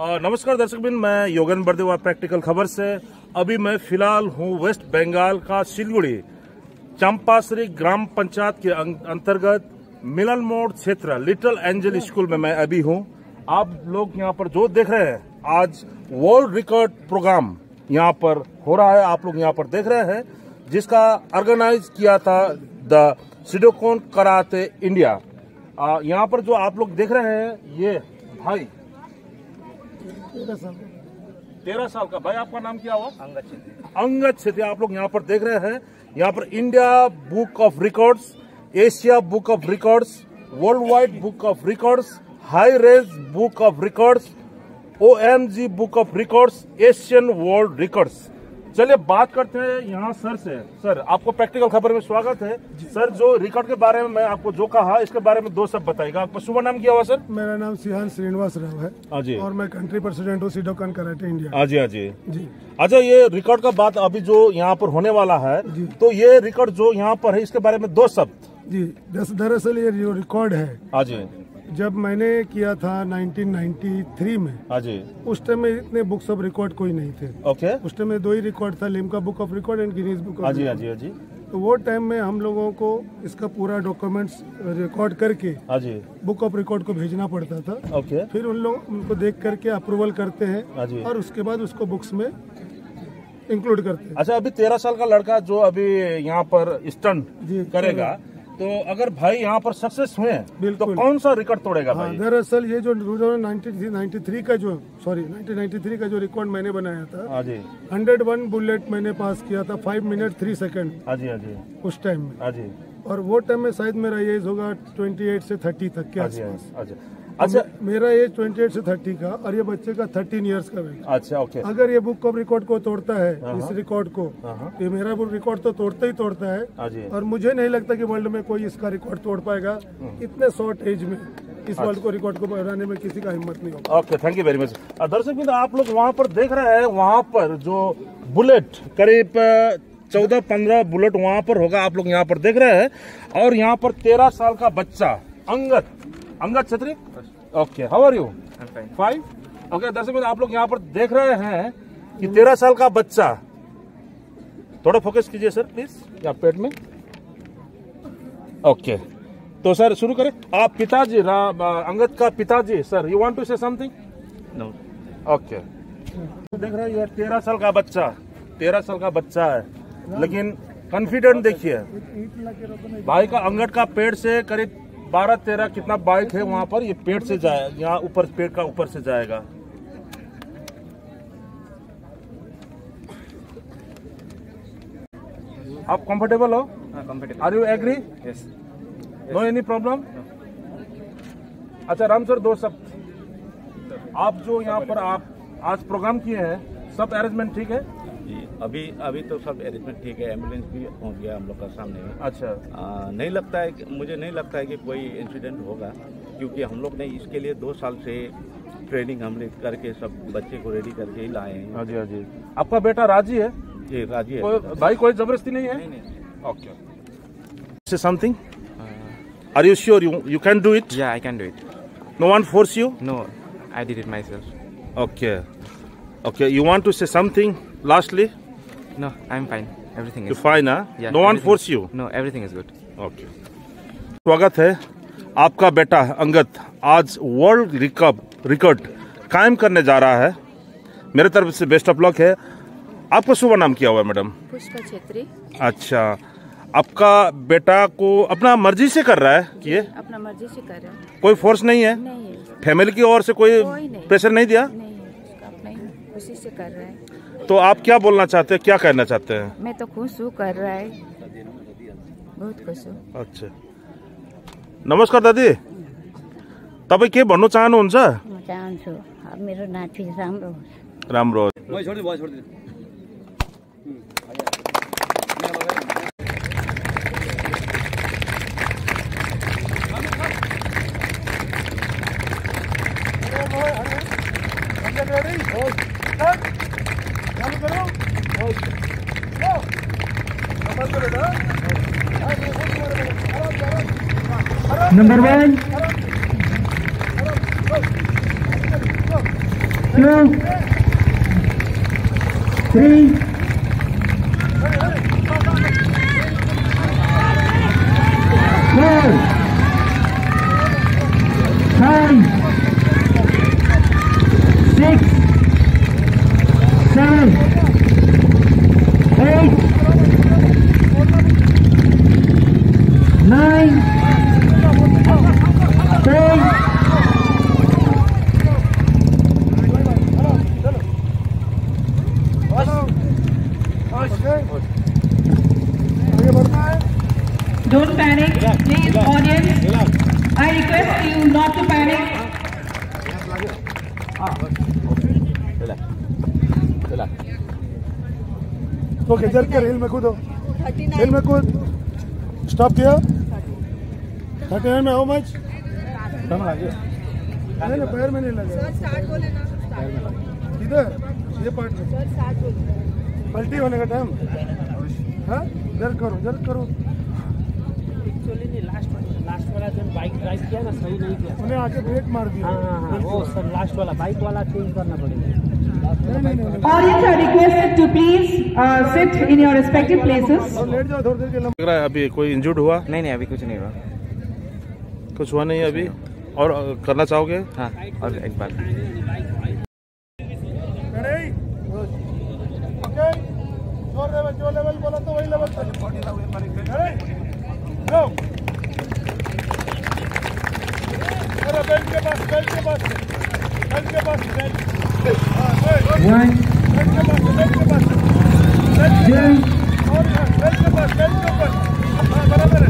नमस्कार दर्शक बिन, मैं योगन बरदेवा प्रैक्टिकल खबर से। अभी मैं फ़िलहाल हूँ वेस्ट बंगाल का सिलगुड़ी चंपाश्री ग्राम पंचायत के अं- अंतर्गत मिलन मोड़ क्षेत्र, लिटिल एंजल स्कूल में मैं अभी हूँ। आप लोग यहाँ पर जो देख रहे हैं, आज वर्ल्ड रिकॉर्ड प्रोग्राम यहाँ पर हो रहा है। आप लोग यहाँ पर देख रहे हैं, जिसका ऑर्गेनाइज किया था द सिडोकोन कराते इंडिया यहाँ पर जो आप लोग देख रहे हैं, ये भाई तेरह साल। का। भाई आपका नाम क्या हुआ? अंगद क्षेत्री आप लोग यहाँ पर देख रहे हैं। यहाँ पर India book of records Asia book of records world wide book of records high range book of records O M G book of records Asian world records चलिए बात करते हैं यहाँ सर से। सर आपको प्रैक्टिकल खबर में स्वागत है। सर जो रिकॉर्ड के बारे में मैं आपको जो कहा इसके बारे में दो शब्द बताएगा आपका शुभ नाम क्या हुआ सर? मेरा नाम सिहान श्रीनिवास राव है हाँ जी। और मैं कंट्री प्रेसिडेंट हूँ सिडोकन कराटे इंडिया हाँ जी हाँ जी। जी। अच्छा ये रिकॉर्ड का बात अभी जो यहाँ पर होने वाला है तो ये रिकॉर्ड जो यहाँ पर है इसके बारे में दो शब्द। जी दरअसल ये जो रिकॉर्ड है हाँ जी। जब मैंने किया था 1993 में हाँ जी। उस टाइम में इतने बुक्स ऑफ़ रिकॉर्ड कोई नहीं थे। ओके उस टाइम में दो ही रिकॉर्ड था Limca book of record and Guinness book of जी हाँ जी हाँ जी। तो वो टाइम में हम लोगों को इसका पूरा डॉक्यूमेंट्स रिकॉर्ड करके जी। बुक ऑफ़ रिकॉर्ड को भेजना पड़ता था। ओके फिर उन लोग उनको देख करके अप्रूवल करते हाँ और उसके बाद उसको बुक्स में इंक्लूड करते हैं। अच्छा अभी तेरह साल का लड़का जो अभी यहाँ पर स्टंट जी करेगा। तो अगर भाई यहाँ पर सक्सेस हुए तो कौन सा रिकॉर्ड तोड़ेगा हाँ भाई? दरअसल ये जो 1993 का जो सॉरी 1993 का जो रिकॉर्ड मैंने बनाया था हंड्रेड वन बुलेट मैंने पास किया था फाइव मिनट थ्री सेकंड हाँ हाँ उस टाइम में। हाँ और वो टाइम में शायद मेरा एज होगा 28 से 30 तक के हाँ आसपास। हाँ अच्छा। मेरा एज 28 से 30 का और ये बच्चे का 13 इयर्स का अच्छा ओके अगर ये बुक ऑफ़ रिकॉर्ड को तोड़ता है इस रिकॉर्ड को हाँ ये मेरा बुक रिकॉर्ड तो तोड़ता ही तोड़ता है। हाँ और मुझे नहीं लगता कि वर्ल्ड में कोई इसका रिकॉर्ड तोड़ पाएगा। इतने शॉर्ट एज में इस वर्ल्ड को रिकॉर्ड को बनाने में किसी का हिम्मत नहीं होगा। Okay thank you very much दर्शक आप लोग वहाँ पर देख रहे हैं वहाँ पर जो बुलेट करीब चौदह पंद्रह बुलेट वहाँ पर होगा आप लोग यहाँ पर देख रहे हैं। और यहाँ पर तेरह साल का बच्चा Angad Angad Chhatri? Okay how are you five okay दर्शक बिंदु आप लोग यहाँ पर देख रहे हैं कि तेरह साल का बच्चा। थोड़ा फोकस कीजिए सर प्लीज़ या पेट में? ओके तो सर शुरू करें। आप पिताजी अंगद का पिताजी sir you want to say something no okay देख रहे हैं तेरह साल का बच्चा। तेरह साल का बच्चा है। लेकिन कॉन्फिडेंट देखिए। भाई का अंगद का पेड़ से करीब बारह तेरह कितना बाइक है वहाँ पर ये पेड़ से जाए यहाँ ऊपर पेड़ का ऊपर से जाएगा। आप कंफर्टेबल हो? Comfortable are you agree yes no any problem अच्छा राम सर दो शब्द। आप जो यहाँ पर आप आज प्रोग्राम किए हैं सब अरेंजमेंट ठीक है? जी। अभी अभी तो सब अरेंजमेंट ठीक है एंबुलेंस भी पहुँच गया हम लोग का सामने में। अच्छा। आ, नहीं लगता है कि मुझे नहीं लगता है कि कोई इंसिडेंट होगा क्योंकि हम लोग ने इसके लिए दो साल से ट्रेनिंग हम लोग करके सब बच्चे को रेडी करके ही लाए हैं। हाँ जी हाँ जी। आपका बेटा राज़ी है? जी राज़ी है। भाई कोई ज़बरदस्ती नहीं है? नहीं नहीं okay something are you sure you you can do it I can do it. No one force you No, I did it myself. Okay okay you want to say something lastly No, I'm fine. Everything is. Fine हाँ Yeah, no one everything- force you No, everything is good. Okay स्वागत है आपका बेटा अंगद आज world record record कायम करने जा रहा है। मेरे तरफ़ से बेस्ट ऑफ़ लक है। आपका शुभ नाम किया हुआ है मैडम पुष्पा छेत्री। अच्छा। आपका बेटा को अपना मर्ज़ी से कर रहा है कि ये? अपना मर्ज़ी से कर रहा है। कोई फोर्स नहीं है? नहीं फैमिली की ओर से कोई कोई नहीं। प्रेशर नहीं दिया? नहीं है उसका अपना खुशी से कर रहा है। तो आप क्या बोलना चाहते हैं? क्या कहना चाहते हैं? मैं तो खुश हूँ कर रहा है। बहुत खुश हूँ। अच्छा। नमस्कार दादी। तपाईँ के भन्नु चाहनुहुन्छ म चाहन्छु मेरो नाति राम्रो राम्रो number one Don't panic, please, audience. I request you not to panic. Okay जर कर हिल में कूदो हिल में कूद स्टॉप किया थर्टी नाइन में हाउ मच नहीं नहीं पैर में नहीं लगा इधर ये पार्ट में पलटी होने का टाइम हाँ जर करो जर करो लास्ट वाला जब बाइक ड्राइव किया ना सही नहीं किया। उन्हें आके ब्रेक मार दिया हाँ हाँ हाँ वो सर लास्ट वाला बाइक वाला चेंज करना पड़ेगा। नहीं नहीं नहीं Audience are requested to please uh, sit in your respective places. और लेट जाओ थोड़ी देर के लग रहा है अभी कोई इंजर्ड हुआ? नहीं नहीं अभी कुछ नहीं हुआ। कुछ हुआ नहीं अभी? और करना चाहोगे? हाँ और एक बार One, two,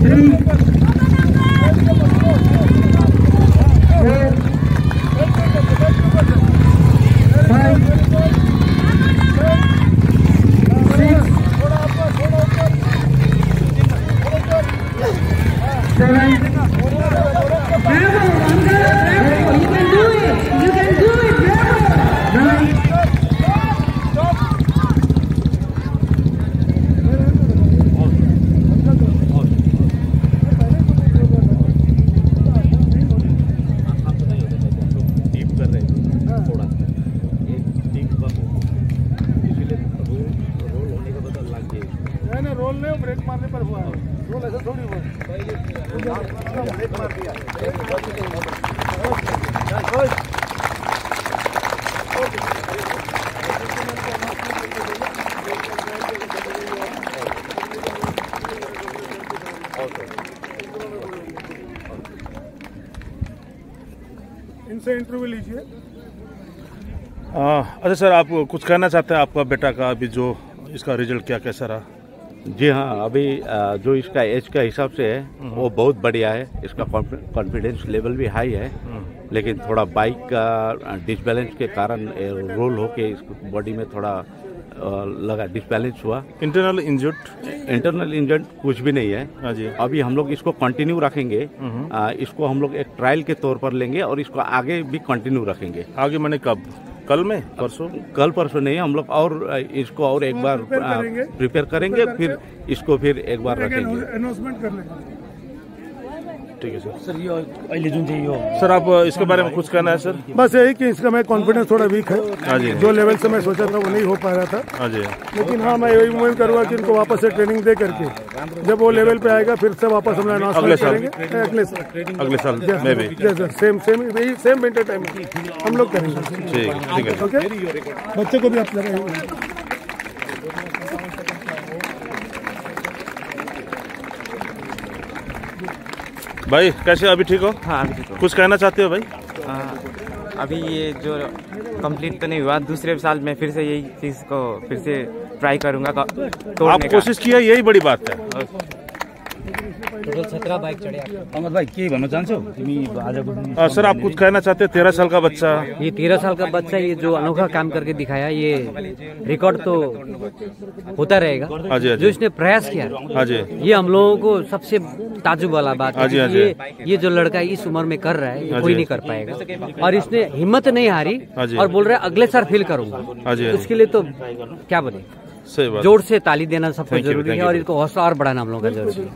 three. इनसे इंटरव्यू लीजिए। अच्छा सर, आप कुछ कहना चाहते हैं आपका बेटा का, अभी जो इसका रिज़ल्ट क्या, कैसा रहा? जी हाँ अभी जो इसका एज का हिसाब से है वो बहुत बढ़िया है। इसका कॉन्फिडेंस लेवल भी हाई है। लेकिन थोड़ा बाइक का डिसबैलेंस के कारण रोल होके इसको बॉडी में थोड़ा लगा डिसबैलेंस हुआ। इंटरनल इंजर्ड इंटरनल इंजन कुछ भी नहीं है। हाँ जी। अभी हम लोग इसको कंटिन्यू रखेंगे। आ, इसको हम लोग एक ट्रायल के तौर पर लेंगे और इसको आगे भी कंटिन्यू रखेंगे। आगे मैंने कब? कल में? परसों? कल परसों नहीं हम लोग और इसको और एक बार प्रिपेयर करेंगे। करेंगे फिर इसको फिर एक बार रखेंगे। अनाउंसमेंट कर लेंगे। ठीक है सर सर यो अहिले जुन चाहिँ यो सर आप इसके बारे में कुछ कहना है सर बस यही कि इसका मैं कॉन्फिडेंस थोड़ा वीक हाँ। है जो। लेवल से मैं सोचा था वो नहीं हो पा रहा था। हाँ लेकिन हाँ मैं यही उम्मीद करूँगा कि इनको वापस से ट्रेनिंग दे करके जब वो लेवल पे आएगा फिर से वापस हम अगले साल। अगले साल अगले साल में भी सेम सेम यही सेम विंटर टाइम हम लोग करेंगे। ठीक ठीक है। ओके बच्चे को भी आप लगाएँगे भाई कैसे अभी ठीक हो? हाँ अभी ठीक हो। कुछ कहना चाहते हो भाई? आ, अभी ये जो कंप्लीट तो नहीं हुआ दूसरे साल में फिर से यही चीज़ को फिर से ट्राई करूँगा क- आप कोशिश किया यही बड़ी बात है। टोटल सत्र बाइक चढ्या अमर भाइ के भन्न चाहन्छौ? तिमी आजको सर आप कुछ कहना चाहते हैं? तेरह साल का बच्चा। ये तेरह साल का बच्चा ये जो अनोखा काम करके दिखाया ये रिकॉर्ड तो होता रहेगा। हाँ जी हाँ जो। इसने प्रयास किया हाँ जी। ये हम लोगों को सबसे ताजुब वाला बात हाँ है हाँ ये ये जो लड़का इस उम्र में कर रहा है हाँ कोई नहीं कर पाएगा। और इसने हिम्मत नहीं हारी हाँ और बोल रहा है अगले साल फील करूँगा। हाँ हाँ। उसके लिए तो क्या बोले? ज़ोर से ताली देना सबसे ज़रूरी है और इसको हौसला और बढ़ाना हम लोग का ज़रूरी है।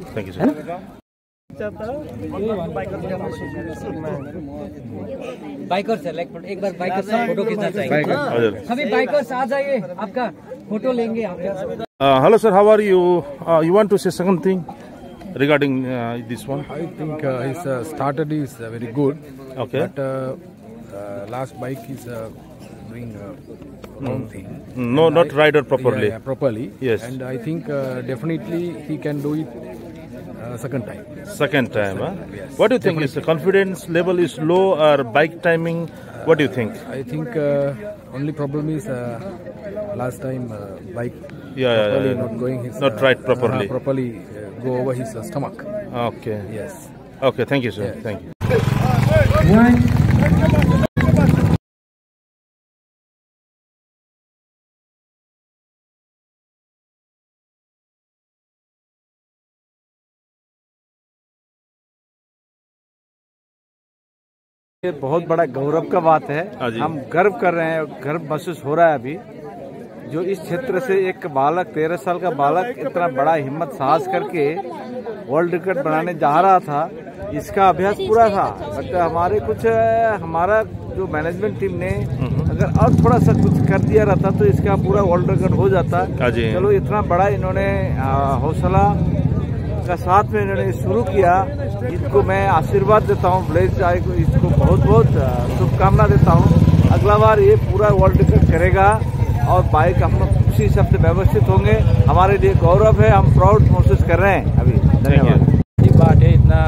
एक बार बाइकर से फ़ोटो खींचना हाँ। सभी बाइकर आ जाइए। आपका फ़ोटो लेंगे hello sir how are you you want to say second thing regarding uh, this one? I think uh, his uh, started is uh, very good. Okay. Uh, uh, uh, doing uh, wrong thing. No, And not I- rider properly. Yeah, yeah, properly. Yes. And I think uh, definitely he can do it uh, second time. Second time, huh? What do you think? Is the confidence level is low or bike timing? What do you think? I think uh, only problem is uh, last time uh, bike Yeah, yeah, properly yeah. not going his Not uh, right properly. uh, properly uh, go over his uh, stomach. Okay. Yes. Okay, thank you, sir. Yes. Thank you. One. ये बहुत बड़ा गौरव का बात है। हाँ हम गर्व कर रहे हैं गर्व महसूस हो रहा है अभी। जो इस क्षेत्र से एक बालक तेरह साल का बालक इतना बड़ा हिम्मत साहस करके वर्ल्ड रिकॉर्ड बनाने जा रहा था इसका अभ्यास पूरा था। बट हमारे कुछ हमारा जो मैनेजमेंट टीम ने अगर और थोड़ा सा कुछ कर दिया रहता तो इसका पूरा वर्ल्ड रिकॉर्ड हो जाता। हाँ चलो इतना बड़ा इन्होंने हौसला का साथ में इन्होंने शुरू किया। इनको मैं आशीर्वाद देता हूँ ब्लेज आई को इसको बहुत बहुत शुभकामना देता हूँ। अगला बार ये पूरा वर्ल्ड रिकॉर्ड करेगा और बाइक हम लोग उसी हिसाब से व्यवस्थित होंगे। हमारे लिए गौरव है हम प्राउड महसूस कर रहे हैं। अभी धन्यवाद। बात है इतना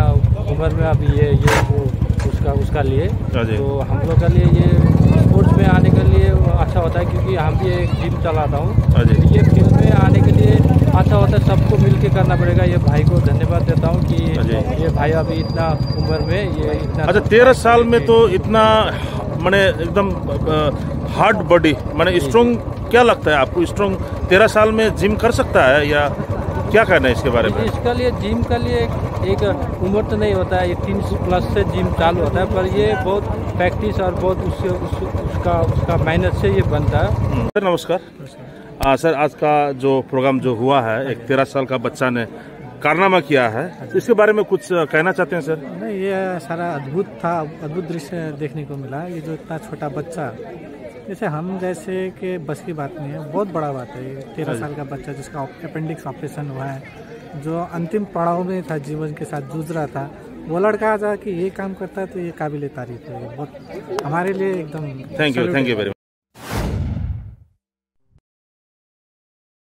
उम्र में अभी ये ये वो उसका उसका लिए। हाँ तो हम लोग के लिए ये में आने के लिए अच्छा होता है क्योंकि हम भी एक जिम चलाता हूँ। हाँ ये फ़ील्ड में आने के लिए अच्छा होता है सबको मिल के करना पड़ेगा। ये भाई को धन्यवाद देता हूँ कि हाँ ये भाई अभी इतना उम्र में ये इतना अच्छा तेरह साल में तो इतना मैंने एकदम हार्ड बॉडी मैंने स्ट्रोंग क्या लगता है आपको? स्ट्रोंग तेरह साल में जिम कर सकता है या क्या कहना है इसके बारे में? इसका लिए जिम का लिए एक, एक उम्र तो नहीं होता है ये तीन प्लस से जिम चालू होता है पर ये बहुत प्रैक्टिस और बहुत उससे उस, उसका उसका मेहनत से ये बनता है। सर नमस्कार। आ, सर आज का जो प्रोग्राम जो हुआ है एक तेरह साल का बच्चा ने कारनामा किया है इसके बारे में कुछ कहना चाहते हैं सर? नहीं ये सारा अद्भुत था अद्भुत दृश्य देखने को मिला। ये जो इतना छोटा बच्चा जैसे हम जैसे कि बस की बात नहीं है बहुत बड़ा बात है ये तेरह साल का बच्चा जिसका अपेंडिक्स ऑपरेशन हुआ है जो अंतिम पड़ाव में था जीवन के साथ जूझ रहा था वो लड़का आ जा कि ये काम करता है तो ये काबिल तारीफ़ है। बहुत हमारे लिए एकदम thank you thank you very very